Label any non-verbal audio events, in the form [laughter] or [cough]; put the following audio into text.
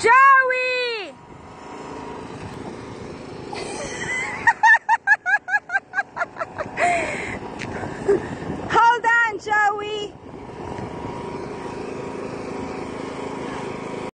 Joey! [laughs] Hold on, Joey.